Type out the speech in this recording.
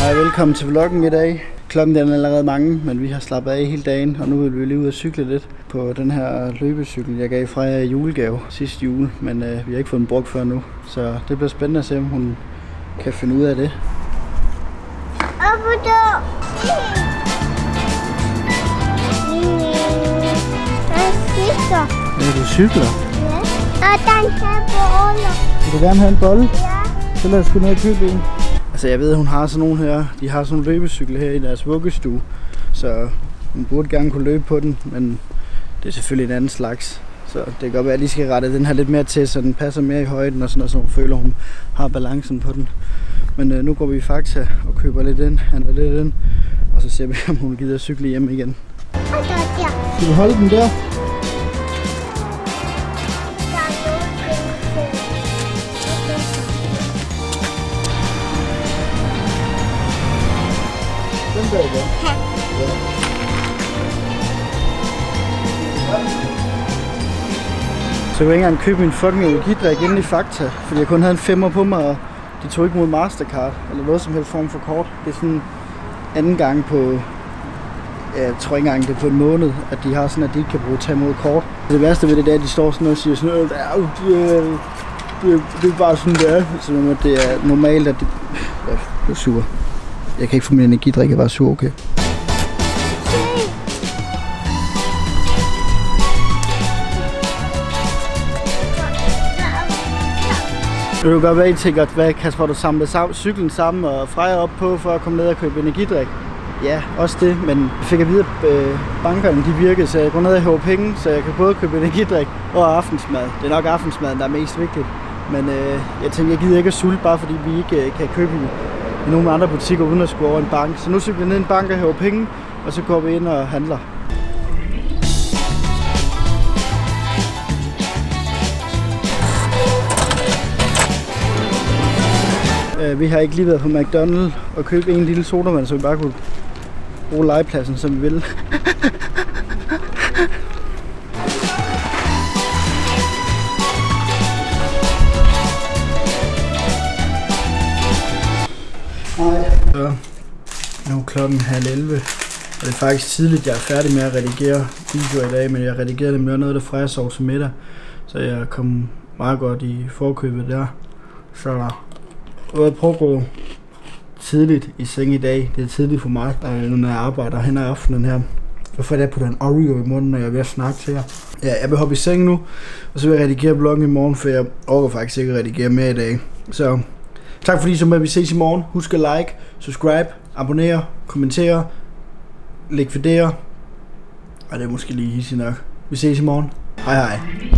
Hej, velkommen til vloggen i dag. Klokken den er allerede mange, men vi har slappet af hele dagen, og nu vil vi lige ud og cykle lidt på den her løbecykel, jeg gav fra jer i julegave sidste jule, men øh, vi har ikke fået den brugt før nu, så det bliver spændende at se, om hun kan finde ud af det. Op der. Cykler. Ja, du cykler. Ja. Og den kan bolle. Vil du gerne have en bolle? Ja. Så lad os gå ned og købe en. Altså jeg ved, hun har sådan nogle her, de har sådan nogle løbecykel her i deres vuggestue, så hun burde gerne kunne løbe på den, men det er selvfølgelig en anden slags. Så det kan godt være, at de skal rette den her lidt mere til, så den passer mere i højden og sådan noget, så hun føler, hun har balancen på den. Men øh, nu går vi i Fakta og køber lidt ind, handler lidt ind, og så ser vi, om hun gider cykle hjem igen. Skal vi holde den der? Så jeg kunne ikke engang købe min fucking energidrik inde i Fakta, fordi jeg kun havde en femmer på mig, og de tog ikke mod Mastercard, eller noget som helst form for kort. Det er sådan anden gang på, jeg tror ikke engang det er på en måned, at de har sådan, at de ikke kan bruge tage mod kort. Det værste ved det er, at de står sådan og siger sådan, "Øh, det er, jo- det, er, det, er, det er bare sådan, det er. Så det er normalt, at det, ja, jeg er sur. Jeg kan ikke få min energidrik, jeg var sur, okay. Det kan godt være, at I tænker, at hvad, Kasper, du samler sam- cyklen sammen og frejer op på for at komme ned og købe energidrik? Ja, også det, men jeg fik at vide, at øh, bankerne de virkede, så jeg går ned og hæver penge, så jeg kan både købe energidrik og aftensmad. Det er nok aftensmaden, der er mest vigtigt. Men øh, jeg tænker, jeg gider ikke at sulte, bare fordi vi ikke øh, kan købe i, nogle andre butikker, uden at skulle over en bank. Så nu cykler vi ned i en bank og hæver penge, og så går vi ind og handler. Øh, vi har ikke lige været på McDonald's og købt en lille sodavand, så vi bare kunne bruge legepladsen, som vi vil. Så, nu er klokken halv 11, og det er faktisk tidligt, jeg er færdig med at redigere videoer i dag, men jeg redigerede nemlig noget, der freja sov til middag, så jeg kom meget godt i forkøbet der. Så jeg at prøve at gå tidligt i seng i dag. Det er tidligt for mig, øh, når jeg arbejder hen ad aftenen her. Hvorfor er det, jeg putter en Oreo i munden, når jeg er ved at snakke til jer? Ja, jeg vil hoppe i seng nu, og så vil jeg redigere bloggen i morgen, for jeg overgår faktisk ikke at redigere mere i dag. Så tak fordi I så med. Vi ses i morgen. Husk at like, subscribe, abonnere, kommentere, likvidere. Og det er måske lige easy nok. Vi ses i morgen. Hej hej.